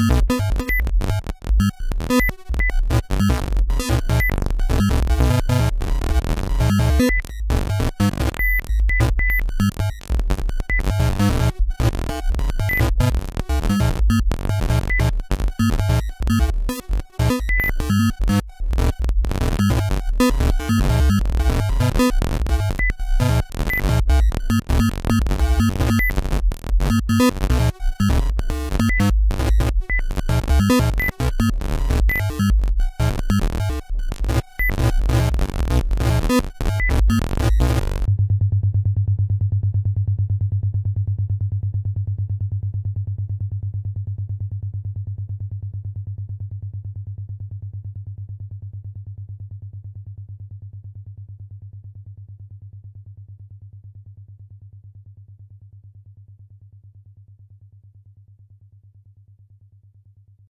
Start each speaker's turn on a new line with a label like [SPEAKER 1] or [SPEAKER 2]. [SPEAKER 1] you.